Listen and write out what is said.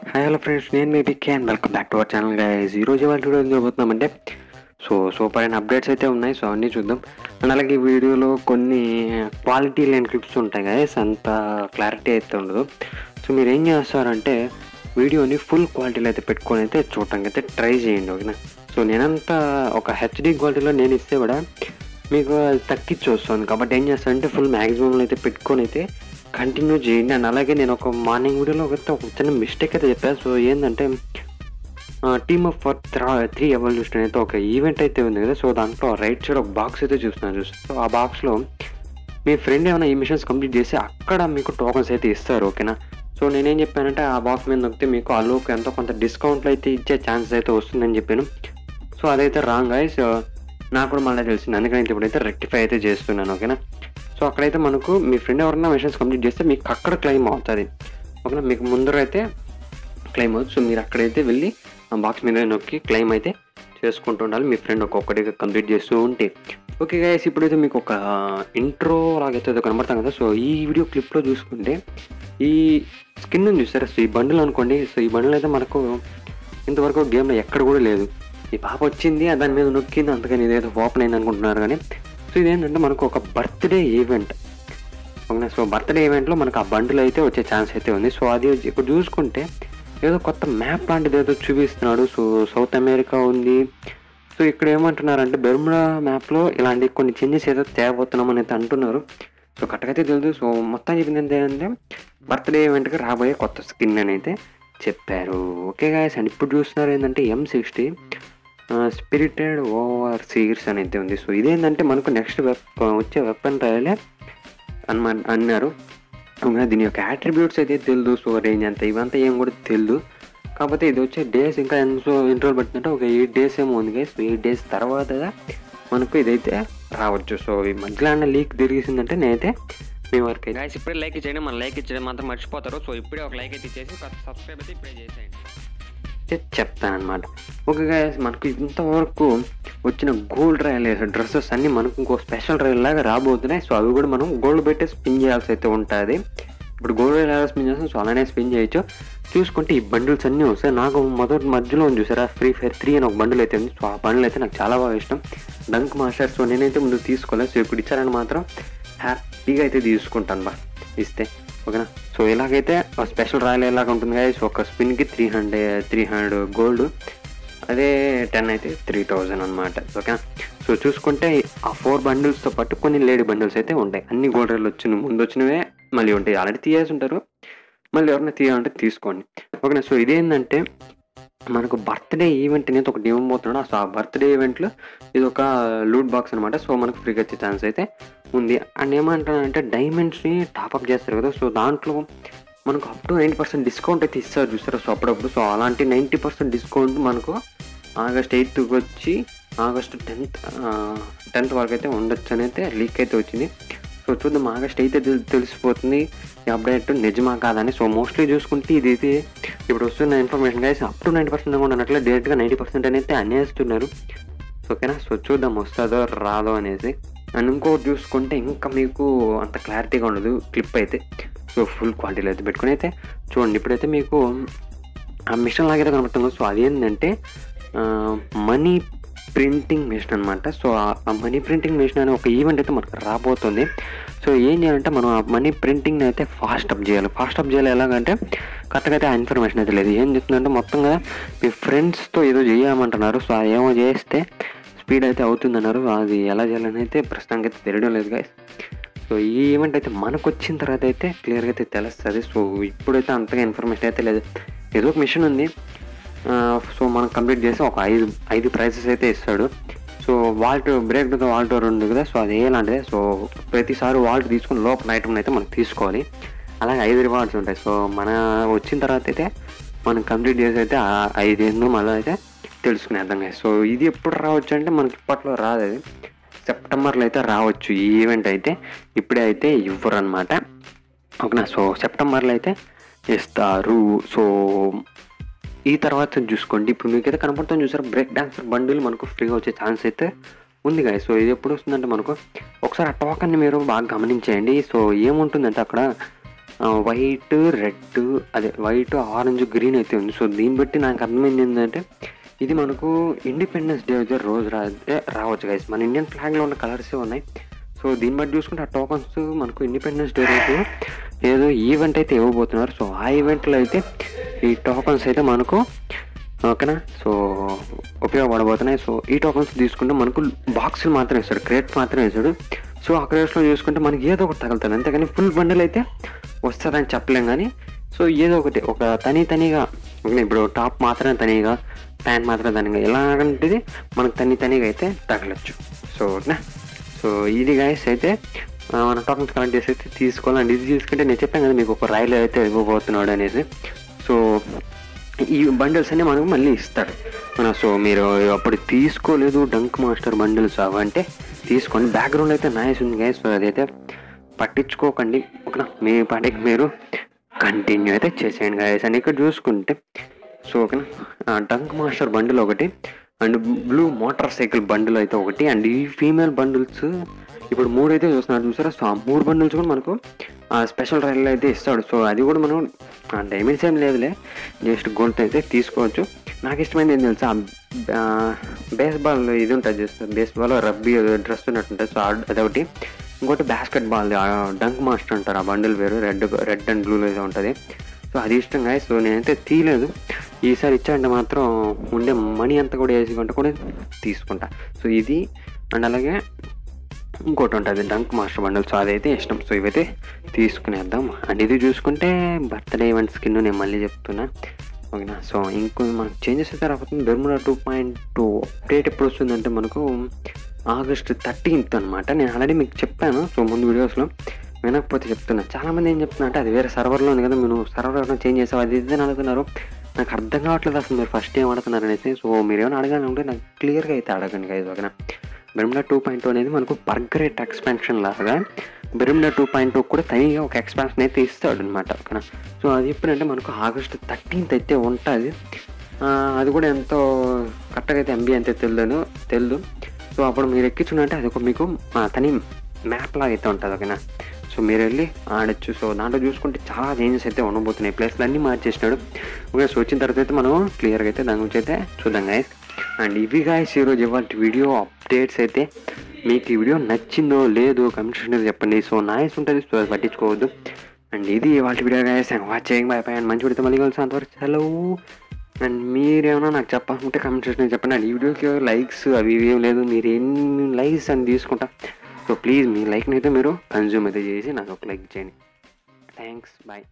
Hi hello friends నేను మీ బిక్ and welcome back to our channel guys ఈ రోజు వాళ్ళ వీడియో చూడబోతున్నామంటే సో సూపర్ అయిన అప్డేట్స్ అయితే ఉన్నాయి. సో అన్నీ చూద్దాం. అండ్ అలాగే ఈ వీడియోలో కొన్ని క్వాలిటీ లేని క్లిప్స్ ఉంటాయి గైస్ అంత క్లారిటీ అయితే ఉండదు. సో మీరు ఏం చేస్తారంటే వీడియోని ఫుల్ క్వాలిటీలో అయితే పెట్టుకొని అయితే చూడటానికి అయితే ట్రై చేయండి ఓకేనా సో నేనంతా ఒక హెచ్డి క్వాలిటీలో నేను ఇస్తే కూడా మీకు తక్కిచ్చి తగ్గించి వస్తుంది. కాబట్టి ఏం చేస్తానంటే ఫుల్ మ్యాక్సిమంలో అయితే పెట్టుకొని అయితే కంటిన్యూ చేయండి అండ్ అలాగే నేను ఒక మార్నింగ్ వీడియోలో ఒక ఒక చిన్న మిస్టేక్ అయితే చెప్పాను సో ఏంటంటే team of for three evolution అయితే ఒక ఈవెంట్ అయితే ఉంది కదా. సో దాంట్లో రైట్ సైడ్ ఒక బాక్స్ అయితే చూస్తున్నాను. చూస్తే సో ఆ బాక్స్లో మీ ఫ్రెండ్ ఏమైనా ఈ మిషన్స్ కంప్లీట్ చేసి అక్కడ మీకు టోకన్స్ అయితే ఇస్తారు ఓకేనా సో నేనేం చెప్పానంటే ఆ బాక్స్ మీద నొక్కితే మీకు ఆ లోకి ఎంతో కొంత డిస్కౌంట్లు అయితే ఇచ్చే ఛాన్సెస్ అయితే వస్తుందని చెప్పాను. సో అదైతే రాంగ్ గైస్ uh, నాకు కూడా మళ్ళీ తెలిసింది. అందుకని ఇప్పుడైతే రెక్టిఫై అయితే చేస్తున్నాను ఓకేనా సో అక్కడైతే మనకు మీ ఫ్రెండ్ ఎవరైనా మిషన్స్ కంప్లీట్ చేస్తే మీకు అక్కడ క్లెయిమ్ అవుతుంది. ఓకేనా? మీకు ముందర అయితే క్లెయిమ్ అవుతుంది. సో మీరు అక్కడైతే వెళ్ళి బాక్స్ మీద నొక్కి క్లెయిమ్ అయితే చేసుకుంటూ ఉండాలి. మీ ఫ్రెండ్ ఒక్కొక్కటిగా కంప్లీట్ చేస్తూ ఉంటే. ఓకే గైస్ ఇప్పుడైతే మీకు ఒక ఇంట్రో లాగైతే కనబడతాం కదా. సో ఈ వీడియో క్లిప్లో చూసుకుంటే ఈ స్కిన్ చూసారా? సో ఈ బండిల్ అనుకోండి. సో ఈ బండిల్ అయితే మనకు ఇంతవరకు గేమ్లో ఎక్కడ కూడా లేదు. ఈ పాప వచ్చింది దాని మీద నొక్కింది. అంతగా ఇదేదో ఓపెన్ అయింది అనుకుంటున్నారు కానీ సో ఇదేంటంటే మనకు ఒక బర్త్డే ఈవెంట్ ఓకేనా? సో బర్త్డే ఈవెంట్లో మనకు ఆ బండ్లు అయితే వచ్చే ఛాన్స్ అయితే ఉంది. సో అది ఇప్పుడు చూసుకుంటే ఏదో కొత్త మ్యాప్ లాంటిది ఏదో చూపిస్తున్నాడు. సో సౌత్ అమెరికా ఉంది. సో ఇక్కడ ఏమంటున్నారంటే బెర్ముడా మ్యాప్లో ఇలాంటి కొన్ని చేంజెస్ ఏదో తేబోతున్నాం అని అయితే అంటున్నారు సో కరెక్ట్గా అయితే తెలియదు. సో మొత్తం చెప్పింది ఏంటంటే బర్త్డే ఈవెంట్కి రాబోయే కొత్త స్కిన్ అని అయితే చెప్పారు. ఓకే గాయస్ అండ్ ఇప్పుడు చూస్తున్నారు ఏంటంటే M sixty spirited over cheers అని అయితే ఉంది. సో ఇదేంటంటే మనకు నెక్స్ట్ వెప్ వచ్చే వెపన్ రాయలే అన్నమా అన్నారు. దీని యొక్క యాట్రిబ్యూట్స్ అయితే తెలియదు సో రేంజ్ అంత ఇవంతా ఏం కూడా తెలియదు కాకపోతే ఇది వచ్చే డేస్ ఇంకా ఎంతో ఇంట్రోల్ పెట్టినట్టు ఒక ఎయిట్ డేస్ ఏమో ఉంది కదా సో ఎయిట్ డేస్ తర్వాత మనకు ఇదైతే రావచ్చు. సో ఈ మధ్యలో అన్న లీక్ తిరిగిసిందంటే నేనైతే మీ వరకు అయితే ఇప్పుడే లైక్ ఇచ్చేయండి మన లైక్ ఇచ్చేయడం మాత్రం మర్చిపోతారు. సో ఇప్పుడే ఒక లైక్ అయితే ఇచ్చేసి సబ్స్క్రైబ్ అయితే ఇప్పుడే చేసేయండి. చెప్తానమాట ఓకే గాయస్ మనకు ఇంతవరకు వచ్చిన గోల్డ్ రాయల్ డ్రెస్సెస్ అన్ని మనకు ఇంకో స్పెషల్ రాయల్ లాగా రాబోతున్నాయి. సో అవి కూడా మనం గోల్డ్ పెట్టి స్పిన్ చేయాల్సి అయితే ఉంటుంది. ఇప్పుడు గోల్డ్ రాయల్ స్పిన్ చేస్తాం? సో అలానే స్పిన్ చేయొచ్చు. చూసుకుంటే ఈ బండిల్స్ అన్నీ వస్తాయి. నాకు మొదటి మధ్యలో చూసారా? ఫ్రీ ఫైర్ త్రీ అని ఒక బండిల్ అయితే ఉంది. సో ఆ బండిల్ అయితే నాకు చాలా బాగా ఇష్టం. డంక్ మాస్టర్ సో నేనైతే ముందు తీసుకోలేదు. సో ఇప్పుడు ఇచ్చారని మాత్రం హ్యాపీగా అయితే తీసుకుంటాను బా. ఇస్తే. ఓకేనా? సో ఇలాగైతే స్పెషల్ రాయల్ ఎలాగ ఉంటుంది గాయస్ ఒక స్పిన్కి three hundred three hundred gold అదే టెన్ అయితే త్రీ థౌజండ్ అనమాట ఓకేనా? సో చూసుకుంటే ఆ ఫోర్ బండిల్స్తో పాటు కొన్ని లేడీ బండిల్స్ అయితే ఉంటాయి. అన్ని గోల్డ్ రైలు వచ్చిన ముందు వచ్చినవే మళ్ళీ ఉంటాయి. ఆల్రెడీ తీయాల్సి ఉంటారు. మళ్ళీ ఎవరైనా తీయాలంటే తీసుకోండి. ఓకేనా? సో ఇదేంటంటే మనకు బర్త్డే ఈవెంట్ అనేది ఒకటి ఇవ్వబోతున్నాడు సో ఆ బర్త్డే ఈవెంట్లో ఇది ఒక లూట్ బాక్స్ అనమాట సో మనకు ఫ్రీగా వచ్చే ఛాన్స్ అయితే ఉంది. అండ్ ఏమంటానంటే డైమండ్స్ని టాప్అప్ చేస్తారు కదా. సో దాంట్లో మనకు up to ninety percent discount అయితే ఇస్తారు చూస్తారు సో అప్పుడప్పుడు. సో అలాంటి నైంటీ పర్సెంట్ డిస్కౌంట్ మనకు ఆగస్ట్ ఎయిత్కి వచ్చి ఆగస్ట్ టెన్త్ టెన్త్ వరకు అయితే ఉండొచ్చు అని అయితే లీక్ అయితే వచ్చింది. సో చూద్దాం ఆగస్ట్ అయితే తెలిసిపోతుంది. అప్డేట్ నిజమా కాదని. సో మోస్ట్లీ చూసుకుంటే ఇది అయితే ఇప్పుడు వస్తున్న ఇన్ఫర్మేషన్ కలిసి అప్ టు నైంటీ పర్సెంట్ కూడా అన్నట్లు డైరెక్ట్గా నైంటీ పర్సెంట్ అయితే అనేస్తున్నారు. సో ఓకేనా సో చూద్దాం వస్తుందో రాదో అనేసి. అండ్ ఇంకోటి చూసుకుంటే ఇంకా మీకు అంత క్లారిటీగా ఉండదు క్లిప్ అయితే. సో ఫుల్ క్వాలిటీలో అయితే పెట్టుకుని అయితే చూడండి. ఇప్పుడైతే మీకు ఆ మిషన్ లాగైతే కనబడుతుంది. సో అదేంటంటే మనీ ప్రింటింగ్ మిషన్ అనమాట సో ఆ మనీ ప్రింటింగ్ మిషన్ అనే ఒక ఈవెంట్ అయితే మనకు రాబోతుంది. సో ఏం చేయాలంటే మనం ఆ మనీ ప్రింటింగ్ అయితే ఫాస్ట్ అప్ చేయాలి. ఫాస్ట్ అప్ చేయాలి ఎలాగంటే కరెక్ట్గా అయితే ఆ ఇన్ఫర్మేషన్ అయితే లేదు. ఏం చెప్తుందంటే మొత్తంగా మీ ఫ్రెండ్స్తో ఏదో చేయమంటున్నారు సో ఏమో చేస్తే స్పీడ్ అయితే అవుతుందన్నారు. అది ఎలా చేయాలని అయితే ప్రస్తుతానికి అయితే తెలియడం లేదు గాయస్ సో ఈ ఈవెంట్ అయితే మనకు వచ్చిన తర్వాత అయితే క్లియర్గా అయితే తెలుస్తుంది. సో ఇప్పుడైతే అంతగా ఇన్ఫర్మేషన్ అయితే లేదు. ఏదో ఒక మిషన్ ఉంది. సో మనం కంప్లీట్ చేసి ఒక ఐదు ఐదు ప్రైజెస్ అయితే ఇస్తాడు. So vault break the vault ఉంది కదా సో అది ఏలాంటిదే సో ప్రతిసారి వాల్ట్ తీసుకుని లోపల ఐటమ్ అయితే మనం తీసుకోవాలి. అలాగే ఐదు రివార్డ్స్ ఉంటాయి. సో మన వచ్చిన తర్వాత అయితే మనం కంప్లీట్ చేసి అయితే ఐదు ఎన్నో మళ్ళీ అయితే తెలుసుకునేద్దాం సో ఇది ఎప్పుడు రావచ్చు అంటే మనకి ఇప్పట్లో రాదు అది. సెప్టెంబర్లో అయితే రావచ్చు. ఈ ఈవెంట్ అయితే ఇప్పుడే అయితే ఇవ్వరు అనమాట ఓకేనా? సో సెప్టెంబర్లో అయితే ఇస్తారు. సో ఈ తర్వాత చూసుకోండి. ఇప్పుడు మీకైతే కనపడుతుంది చూసారు? బ్రేక్ డాన్సర్ బండిల్ మనకు ఫ్రీగా వచ్చే ఛాన్స్ అయితే ఉంది కదా సో ఇది ఎప్పుడు వస్తుందంటే మనకు ఒకసారి ఆ టోకన్ని మీరు బాగా గమనించేయండి. సో ఏముంటుందంటే అక్కడ వైట్ రెడ్ అదే వైట్ ఆరెంజ్ గ్రీన్ అయితే ఉంది. సో దీన్ని బట్టి నాకు అర్థమైంది ఏంటంటే ఇది మనకు ఇండిపెండెన్స్ డే అయితే రోజు రా రావచ్చు గైస్ మన ఇండియన్ ఫ్లాగ్లో ఉన్న కలర్సే ఉన్నాయి. సో దీన్ని బట్టి చూసుకుంటే ఆ టోకన్స్ మనకు ఇండిపెండెన్స్ డే రోజు ఏదో ఈవెంట్ అయితే ఇవ్వబోతున్నారు. సో ఆ ఈవెంట్లో అయితే ఈ టోకన్స్ అయితే మనకు ఓకేనా? సో ఉపయోగపడబోతున్నాయి. సో ఈ టోకన్స్ తీసుకుంటే మనకు బాక్సులు మాత్రం ఇస్తాడు క్రేట్ మాత్రం ఇస్తాడు. సో ఆ క్రేట్స్లో చూసుకుంటే మనకి ఏదో ఒకటి తగులుతుంది. అంతేకాని ఫుల్ బండిల్ అయితే వస్తుందని చెప్పలేం కానీ సో ఏదో ఒకటి ఒక తని తనిగా ఇప్పుడు టాప్ మాత్రమే తనిగా ప్యాంట్ మాత్రమే తనిగా ఎలాంటిది మనకు తని తనిగా అయితే తగలచ్చు. సో ఓకేనా? సో ఇది గైస్ అయితే మన టోకన్స్ కలెక్ట్ చేసి అయితే తీసుకోవాలండి. ఇది తీసుకుంటే నేను చెప్పాను కదా మీకు ఒక రైలు అయితే ఇవ్వబోతున్నాడు అనేసి. సో ఈ బండిల్స్ అన్నీ మనకు మళ్ళీ ఇస్తాడు మన సో మీరు అప్పుడు తీసుకోలేదు డంక్ మాస్టర్ బండిల్స్ అవంటే తీసుకోండి. బ్యాక్గ్రౌండ్ అయితే నాయస్ ఉంది గాయ సో అదైతే పట్టించుకోకండి. ఓకేనా? మీ పాటికి మీరు కంటిన్యూ అయితే చేసేయండి గాయస్ అని ఇక్కడ చూసుకుంటే సో ఓకేనా? డంక్ మాస్టర్ బండిల్ ఒకటి and blue motorcycle bundle అయితే ఒకటి అండ్ ఈ ఫీమేల్ బండిల్స్ ఇప్పుడు మూడు అయితే చూస్తున్నారు చూసారా? సో ఆ మూడు బండిల్స్ కూడా మనకు స్పెషల్ రైల్లో అయితే ఇస్తాడు. సో అది కూడా మనం డైమండ్స్ ఏం లేదులే. జస్ట్ గోల్డ్ అయితే తీసుకోవచ్చు. నాకు ఇష్టమైనది ఏం తెలుసా? బేస్బాల్ ఇది ఉంటుంది జస్ట్ బేస్బాల్ రబ్బీ డ్రెస్ ఉన్నట్టుంటుంది. సో అదొకటి. ఇంకోటి బాస్కెట్ బాల్ డంక్ మాస్టర్ అంటారు. ఆ బండిల్ వేరు రెడ్ రెడ్ అండ్ బ్లూలో అయితే ఉంటుంది. సో అది ఇష్టంగా సో నేనైతే తీయలేదు. ఈసారి ఇచ్చాడంటే మాత్రం ఉండే మనీ అంతా కూడా వేసుకుంటే కూడా తీసుకుంటా. సో ఇది. అండ్ అలాగే ఇంకోటి ఉంటుంది డంక్ మాస్టర్ బండల్. సో అదైతే ఇష్టం. సో ఇవైతే తీసుకునేద్దాం. అండ్ ఇది చూసుకుంటే బర్త్డే ఈవెంట్ స్కిన్ నేను మళ్ళీ చెప్తున్నా. ఓకేనా? సో ఇంకో మనకు చేంజెస్ అయితే రాబోతుంది. Bermuda two point two update ఎప్పుడు వస్తుందంటే మనకు ఆగస్ట్ థర్టీన్త్ అనమాట నేను ఆల్రెడీ మీకు చెప్పాను. సో ముందు వీడియోస్లో వినకపోతే చెప్తున్నా. చాలామంది ఏం చెప్తున్నా అంటే అది వేరే సర్వర్లో ఉంది కదా మీరు సర్వర్ ఏమైనా చేంజ్ చేసావు? అది ఇది అని అడుగుతున్నారు. నాకు అర్థం కావట్లేదు అసలు మీరు ఫస్ట్ ఏం అడుగుతున్నారు అనేసి. సో మీరు ఏమైనా అడగాలంటే నాకు క్లియర్గా అయితే అడగండి కదా ఓకేనా? బెర్ముడా టూ పాయింట్ టూ అనేది మనకు పర్గరేట్ ఎక్స్పాన్షన్ లాగా బెర్ముడా టూ పాయింట్ టూ కూడా తనిగా ఒక ఎక్స్పాన్షన్ అయితే ఇస్తాడు అనమాట ఓకేనా? సో అది ఎప్పుడంటే మనకు ఆగస్ట్ థర్టీన్త్ అయితే ఉంటుంది. అది కూడా ఎంతో కరెక్ట్గా అయితే ఎంబీ అంతే తెలియదు తెలియదు సో అప్పుడు మీరు ఎక్కించుకుంటే అది ఒక మీకు తని మ్యాప్ లాగా అయితే ఉంటుంది ఓకేనా? సో మీరు వెళ్ళి ఆడచ్చు. సో దాంట్లో చూసుకుంటే చాలా చేంజెస్ అయితే ఉండబోతున్నాయి. ప్లేస్లు అన్నీ మార్చేసినాడు. ఓకే సో వచ్చిన తర్వాత అయితే మనం క్లియర్గా అయితే దాని గురించి అయితే చూద్దాం గాయస్ అండ్ ఇవి గాయస్ ఈరోజు ఇవాళ వీడియో అప్డేట్స్ అయితే మీకు ఈ వీడియో నచ్చిందో లేదో కమెంట్స్ సెక్షన్లో చెప్పండి. సో నాయస్ ఉంటుంది సో పట్టించుకోవద్దు. అండ్ ఇది ఇవాళ వీడియో గాయస్ అండ్ వాచ్ చేయండి బాయ్ అండ్ మంచి వీడియోతో మళ్ళీ కలిసి అంతవరకు సెలవు అండ్ మీరేమైనా నాకు చెప్పాలనుకుంటే కమెంట్ సెక్షన్ చెప్పండి. అండ్ ఈ వీడియోకి లైక్స్ అవి ఇవి ఏం లేదు. మీరు ఎన్ని లైక్స్ అని తీసుకుంటా. సో ప్లీజ్ మీ లైక్ని అయితే మీరు కన్జ్యూమ్ అయితే చేసి నాకు ఒక లైక్ చేయండి. Thanks bye